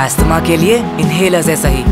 Asthma के लिए inhalers है। सही